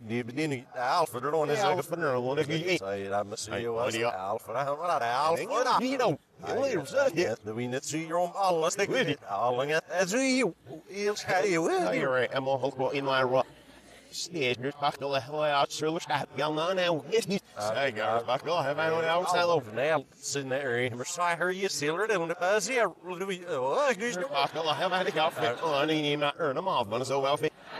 die bediening de half er on is van er ik zei dat me je was half van wat half. You know. Later, son. Ja, de wie net zie je om alles te weet. Alling het zie je. Heel schei je wel. Hier am al wel in my rock. Sneer, nu pak de hele uit zullen staat. Ja, nou nou, is niet. Zeg, ja, pak wel, heb wij nog nou staan over. Nee, sitting there, maar saai her je silver dan de pas hier. Oh, is nog. Pak wel, heb wij de gaf. Oh, nee, nee, maar earn hem af, maar zo wel fit. Pak wel, heb Well,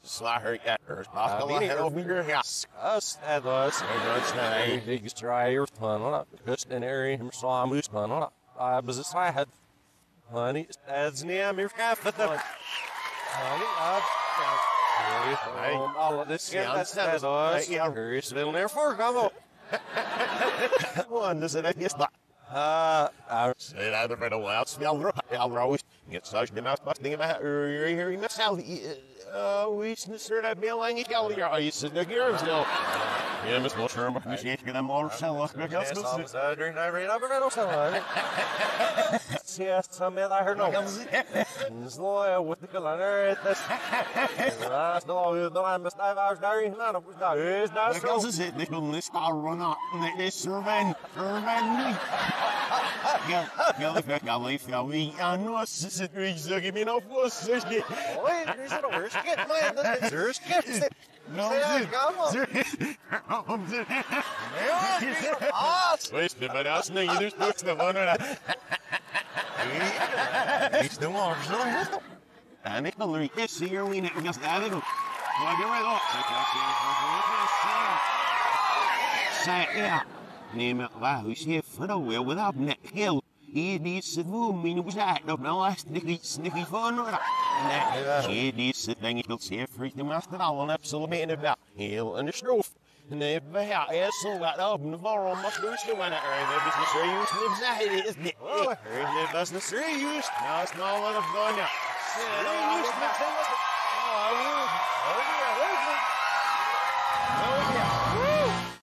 wij nog vingers. Ach, nou, maar ik kom. Hai, hai. Ik heb maar hem nog meer heel veel. Ja, het must fit. Oh, oh, wat is jou? Ja, dat is niet daar. Ja, en op je die los, die leed is naar. Hij is er ook. En ik was nog niet. Hoe is het erg? Dat is helemaal goed wat niet. Slager, ja, er is pas wel een over. Ja, Us, was. dat is nee. Ik is dry earth pan. Kust en area hem saam moest pan. I was a side. Honey, that's near me for the. Honey, I. All of this, yeah, that's that. Yeah, curious little near for come One, dus het is dat. Uh, I Say that er een wild smell. Ja, roos. Get such the mouse busting about in the south. Uh, we snister that bill lang ik al hier. I said the girls no. Ja, mis wel scherm. Zien je dan maar zelf. Ik guess I was uh, during the rain. I'm gonna know Yes, some of I heard no. Slow with the calendar. This. Last no, no, I must have hours diary. None of us now. Is not Ik als is het niet om de star run up. Nee, is serven. Serven. Ja, ja, ik ga leef ja wie aan was is het wie zeg ik ben of was is dit. Wait, is it a worst kid, man? There's kids. No, niks naar voren. Iets doen we zo. En ik wil er is hier wie net gas daar doen. Maar je weet ook. Say waar hoe je voor wel without net heel. Hier die zit hoe min was dat nog nou als niet sniffy van. Nee, hier die zit denk ik wel zeer freak de master. Al een absoluut in de heel in de stroof. Nee, maar ja, er is zo wat op de vorm mag dus doen aan het rijden. Dat is niet serieus, niet zeggen, is niet. Oh, dat is niet serieus. Nou, is nou